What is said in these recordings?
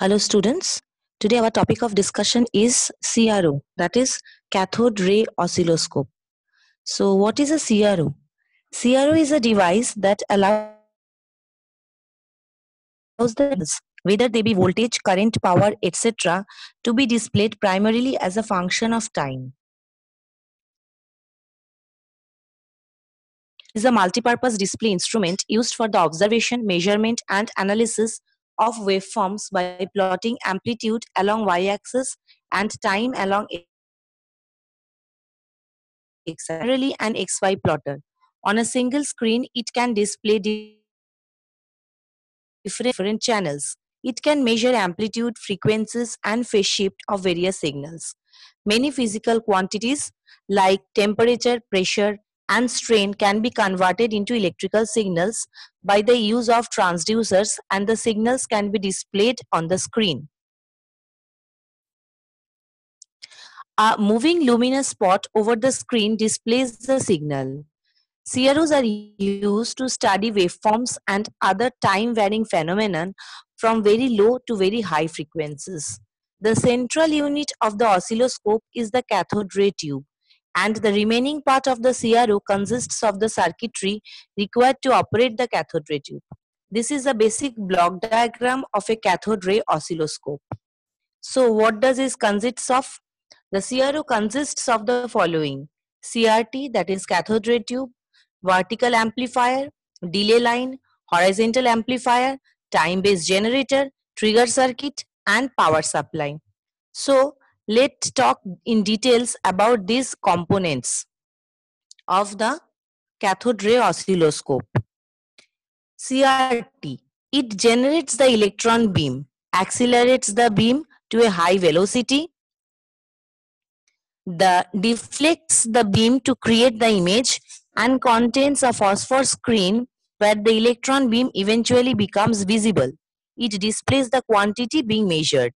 Hello students. Today our topic of discussion is CRO that is cathode ray oscilloscope. So what is a CRO? CRO is a device that allows the whether they be voltage, current, power, etc. to be displayed primarily as a function of time. is a multi-purpose display instrument used for the observation, measurement, and analysis of waveforms by plotting amplitude along y-axis and time along x generally an xy plotter. On a single screen, it can display different, different channels. It can measure amplitude, frequencies, and phase shift of various signals. Many physical quantities like temperature, pressure, and strain can be converted into electrical signals by the use of transducers and the signals can be displayed on the screen. A moving luminous spot over the screen displays the signal. CROs are used to study waveforms and other time-varying phenomenon from very low to very high frequencies. The central unit of the oscilloscope is the cathode ray tube and the remaining part of the CRO consists of the circuitry required to operate the cathode ray tube. This is a basic block diagram of a cathode ray oscilloscope. So what does this consist of? The CRO consists of the following. CRT that is cathode ray tube, vertical amplifier, delay line, horizontal amplifier, time-based generator, trigger circuit and power supply. So let's talk in details about these components of the cathode ray oscilloscope. CRT, it generates the electron beam, accelerates the beam to a high velocity, the deflects the beam to create the image and contains a phosphor screen where the electron beam eventually becomes visible. It displays the quantity being measured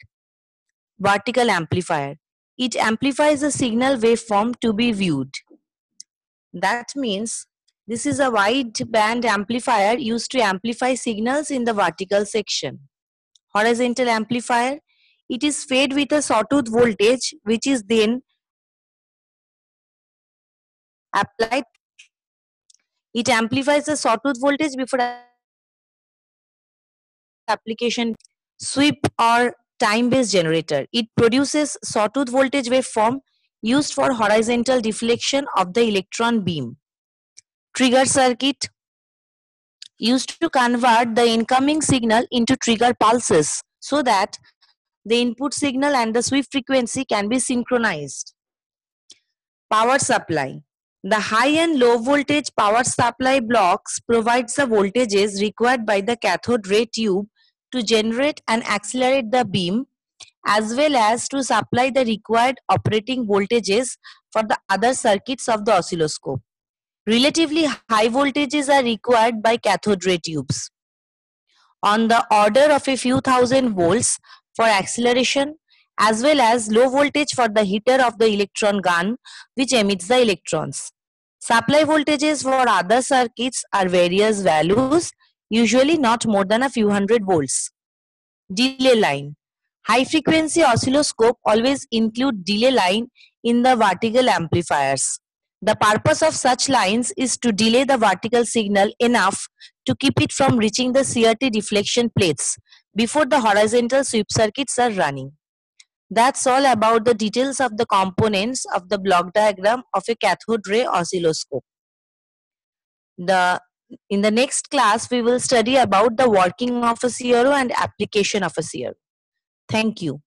vertical amplifier. It amplifies the signal waveform to be viewed. That means this is a wide band amplifier used to amplify signals in the vertical section. Horizontal amplifier, it is fed with a sawtooth voltage which is then applied. It amplifies the sawtooth voltage before application sweep or time-based generator. It produces sawtooth voltage waveform used for horizontal deflection of the electron beam. Trigger circuit used to convert the incoming signal into trigger pulses so that the input signal and the sweep frequency can be synchronized. Power supply. The high and low voltage power supply blocks provides the voltages required by the cathode ray tube to generate and accelerate the beam as well as to supply the required operating voltages for the other circuits of the oscilloscope. Relatively high voltages are required by cathode ray tubes on the order of a few thousand volts for acceleration as well as low voltage for the heater of the electron gun which emits the electrons. Supply voltages for other circuits are various values usually not more than a few hundred volts. Delay line. High frequency oscilloscope always include delay line in the vertical amplifiers. The purpose of such lines is to delay the vertical signal enough to keep it from reaching the CRT deflection plates before the horizontal sweep circuits are running. That's all about the details of the components of the block diagram of a cathode ray oscilloscope. The in the next class, we will study about the working of a CRO and application of a CRO. Thank you.